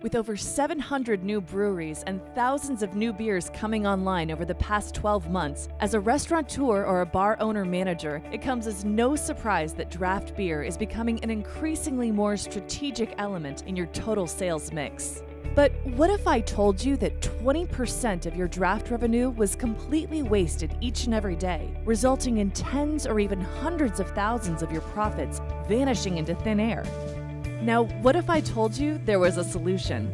With over 700 new breweries and thousands of new beers coming online over the past 12 months, as a restaurateur or a bar owner manager, it comes as no surprise that draft beer is becoming an increasingly more strategic element in your total sales mix. But what if I told you that 20% of your draft revenue was completely wasted each and every day, resulting in tens or even hundreds of thousands of your profits vanishing into thin air? Now, what if I told you there was a solution?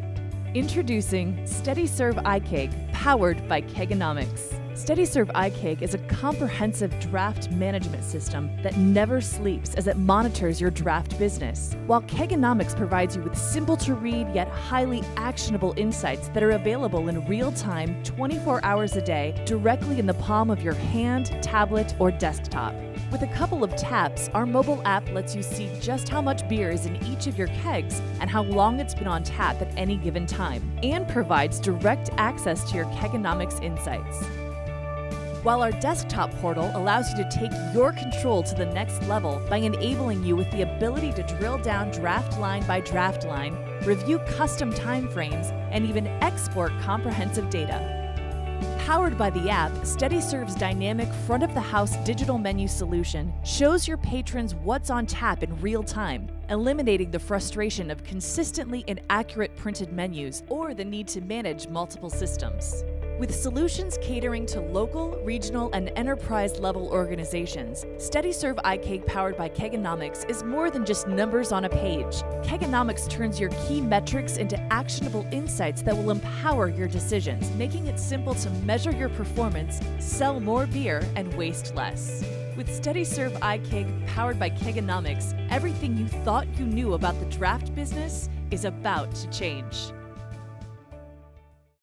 Introducing SteadyServ powered by Kegonomics. SteadyServ iKeg is a comprehensive draft management system that never sleeps as it monitors your draft business, while Kegonomics provides you with simple to read yet highly actionable insights that are available in real time 24 hours a day directly in the palm of your hand, tablet, or desktop. With a couple of taps, our mobile app lets you see just how much beer is in each of your kegs and how long it's been on tap at any given time, and provides direct access to your Kegonomics insights while our desktop portal allows you to take your control to the next level by enabling you with the ability to drill down draft line by draft line, review custom timeframes, and even export comprehensive data. Powered by the app, SteadyServ's dynamic front of the house digital menu solution shows your patrons what's on tap in real time, eliminating the frustration of consistently inaccurate printed menus or the need to manage multiple systems. With solutions catering to local, regional, and enterprise level organizations, SteadyServ iKeg powered by Kegonomics is more than just numbers on a page. Kegonomics turns your key metrics into actionable insights that will empower your decisions, making it simple to measure your performance, sell more beer, and waste less. With SteadyServ iKeg powered by Kegonomics, everything you thought you knew about the draft business is about to change.